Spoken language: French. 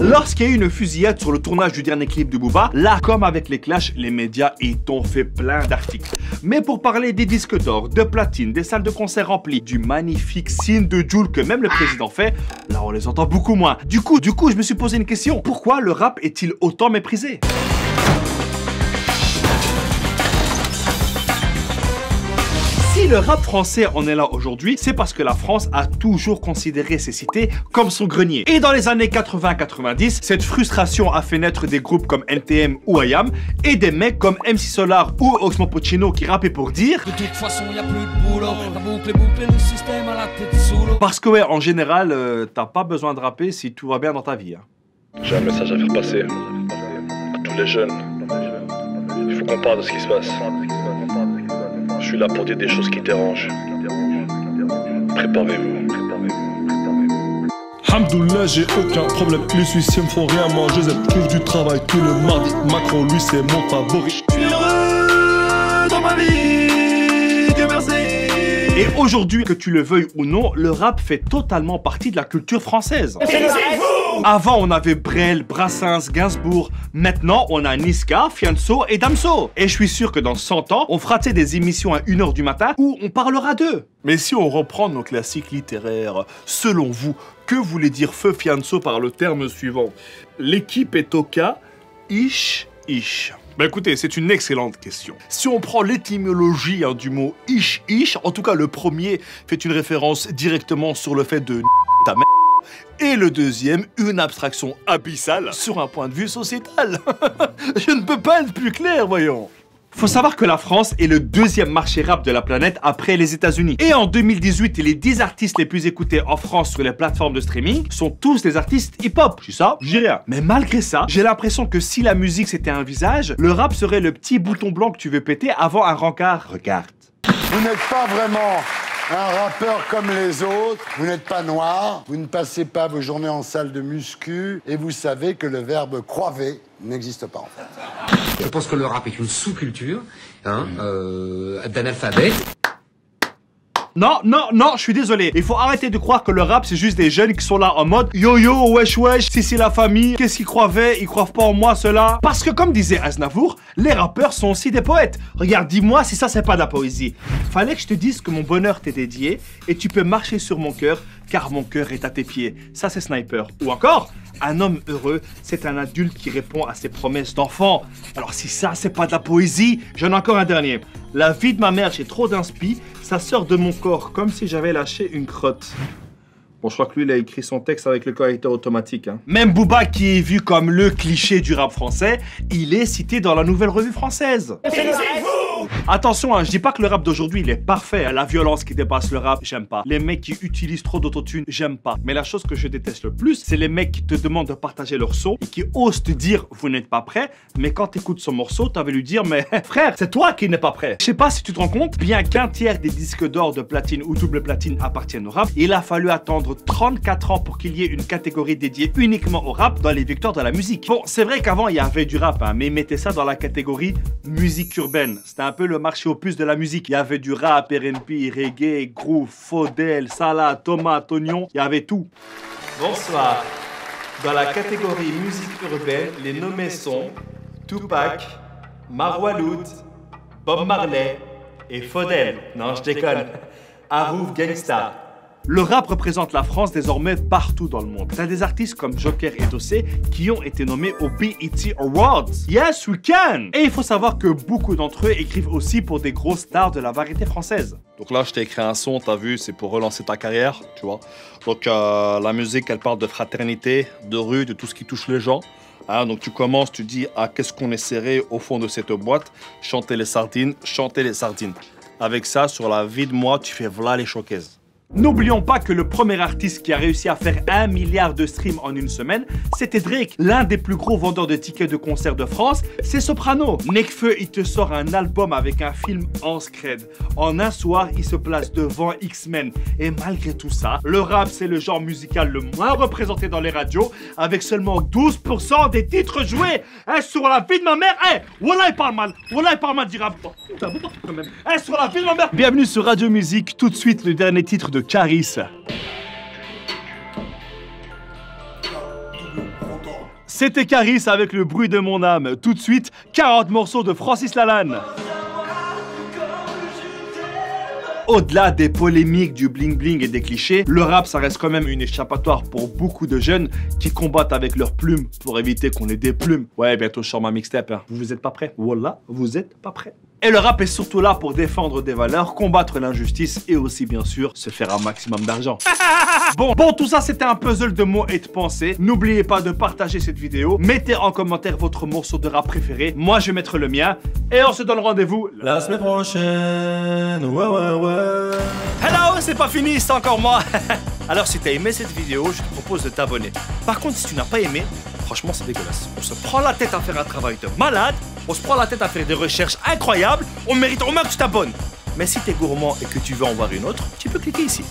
Lorsqu'il y a eu une fusillade sur le tournage du dernier clip de Booba, là, comme avec les clashs, les médias y ont fait plein d'articles. Mais pour parler des disques d'or, de platine, des salles de concert remplies, du magnifique signe de Joule que même le président fait, là on les entend beaucoup moins. Du coup, du coup, je me suis posé une question. Pourquoi le rap est-il autant méprisé? Le rap français en est là aujourd'hui, c'est parce que la France a toujours considéré ces cités comme son grenier. Et dans les années 80-90, cette frustration a fait naître des groupes comme NTM ou IAM et des mecs comme MC Solar ou Osmo Puccino qui rappaient pour dire De toute façon, y a plus de boulot. La boucle est bouclée, le système à la tête sous l'eau. parce que ouais, en général, euh, t'as pas besoin de rapper si tout va bien dans ta vie. hein. J'ai un message à faire passer à tous les jeunes. Il faut qu'on parle de ce qui se passe. Je suis là pour dire des choses qui dérangent. Préparez-vous. Hamdoullah, j'ai aucun problème. Les Suisses me font rien manger. Je trouve du travail tout le mardi. Macron, lui, c'est mon favori. Et aujourd'hui, que tu le veuilles ou non, le rap fait totalement partie de la culture française. Avant, on avait Brel, Brassens, Gainsbourg. Maintenant, on a Niska, Fianso et Damso. Et je suis sûr que dans 100 ans, on fera des émissions à 1h du matin où on parlera d'eux. Mais si on reprend nos classiques littéraires, selon vous, que voulait dire Feu Fianso par le terme suivant? L'équipe est au cas, ish, ish. Bah écoutez, c'est une excellente question. Si on prend l'étymologie hein, du mot ish, ish, en tout cas le premier fait une référence directement sur le fait de ta mère. Et le deuxième, une abstraction abyssale sur un point de vue sociétal. Je ne peux pas être plus clair, voyons. Faut savoir que la France est le deuxième marché rap de la planète après les États-Unis. Et en 2018, les 10 artistes les plus écoutés en France sur les plateformes de streaming sont tous des artistes hip-hop. Je ça, je dis rien. Mais malgré ça, j'ai l'impression que si la musique c'était un visage, le rap serait le petit bouton blanc que tu veux péter avant un rencard. Regarde. Vous n'êtes pas vraiment un rappeur comme les autres. Vous n'êtes pas noir. Vous ne passez pas vos journées en salle de muscu. Et vous savez que le verbe croiver n'existe pas en fait. Je pense que le rap est une sous-culture hein, euh. Non, non, non, je suis désolé. Il faut arrêter de croire que le rap, c'est juste des jeunes qui sont là en mode yo yo, wesh wesh, si c'est la famille, qu'est-ce qu'ils croyaient Ils croient pas en moi, cela. Parce que comme disait Aznavour, les rappeurs sont aussi des poètes. Regarde, dis-moi si ça, c'est pas de la poésie. Fallait que je te dise que mon bonheur t'est dédié et tu peux marcher sur mon cœur car mon cœur est à tes pieds. Ça, c'est Sniper. Ou encore, un homme heureux, c'est un adulte qui répond à ses promesses d'enfant. Alors si ça, c'est pas de la poésie, j'en ai encore un dernier. La vie de ma mère, j'ai trop d'inspi, ça sort de mon corps comme si j'avais lâché une crotte. Bon, je crois que lui, il a écrit son texte avec le correcteur automatique. hein. Même Booba, qui est vu comme le cliché du rap français, il est cité dans la nouvelle revue française. Attention, hein, je dis pas que le rap d'aujourd'hui il est parfait. La violence qui dépasse le rap, j'aime pas. Les mecs qui utilisent trop d'autotune, j'aime pas. Mais la chose que je déteste le plus, c'est les mecs qui te demandent de partager leur son et qui osent te dire vous n'êtes pas prêt, mais quand t'écoutes son morceau, t'avais lui dire mais frère, c'est toi qui n'es pas prêt. Je sais pas si tu te rends compte, bien qu'un tiers des disques d'or de platine ou double platine appartiennent au rap, il a fallu attendre 34 ans pour qu'il y ait une catégorie dédiée uniquement au rap dans les victoires de la musique. Bon, c'est vrai qu'avant il y avait du rap, hein, mais mettaient ça dans la catégorie musique urbaine. C'était un peu le marché aux puces de la musique. Il y avait du rap, R&B, reggae, groove, faudel, salade, tomate, oignon, il y avait tout. Bonsoir. Dans la catégorie musique urbaine, les nommés sont Tupac, Marwaloud, Bob Marley et Faudel. Non, je déconne. Arouf Gangsta. Le rap représente la France désormais partout dans le monde. T'as des artistes comme Joker et Dossé qui ont été nommés aux BET Awards. Yes, we can! Et il faut savoir que beaucoup d'entre eux écrivent aussi pour des grosses stars de la variété française. Donc là, je t'ai écrit un son, t'as vu, c'est pour relancer ta carrière, tu vois. Donc euh, la musique, elle parle de fraternité, de rue, de tout ce qui touche les gens. Hein, donc tu commences, tu dis, ah, qu'est-ce qu'on est serré au fond de cette boîte Chanter les sardines, chanter les sardines. Avec ça, sur la vie de moi, tu fais voilà les showcases. N'oublions pas que le premier artiste qui a réussi à faire un milliard de streams en une semaine, c'était Drake. L'un des plus gros vendeurs de tickets de concert de France, c'est Soprano. Nekfeu, il te sort un album avec un film en scred. En un soir, il se place devant X-Men. Et malgré tout ça, le rap, c'est le genre musical le moins représenté dans les radios, avec seulement 12% des titres joués. Hein, sur la vie de ma mère, eh, voilà, il parle mal. Voilà, il parle mal du rap. Eh, sur la vie de ma mère. Bienvenue sur Radio Musique. Tout de suite, le dernier titre de C'était Caris avec le bruit de mon âme. Tout de suite, 40 morceaux de Francis Lalanne. Au-delà des polémiques, du bling bling et des clichés, le rap ça reste quand même une échappatoire pour beaucoup de jeunes qui combattent avec leurs plumes pour éviter qu'on ait des plumes. Ouais, bientôt je sors ma mixtape. hein. Vous êtes pas prêts? Voilà, vous êtes pas prêts. Et le rap est surtout là pour défendre des valeurs, combattre l'injustice et aussi bien sûr se faire un maximum d'argent. Bon, bon, tout ça c'était un puzzle de mots et de pensées. N'oubliez pas de partager cette vidéo. Mettez en commentaire votre morceau de rap préféré. Moi je vais mettre le mien. Et on se donne rendez-vous La semaine prochaine, ouais, ouais, ouais. Hello, c'est pas fini, c'est encore moi. Alors si t'as aimé cette vidéo, je te propose de t'abonner. Par contre, si tu n'as pas aimé, franchement c'est dégueulasse. On se prend la tête à faire un travail de malade, on se prend la tête à faire des recherches incroyables, on mérite au moins que tu t'abonnes. Mais si t'es gourmand et que tu veux en voir une autre, tu peux cliquer ici.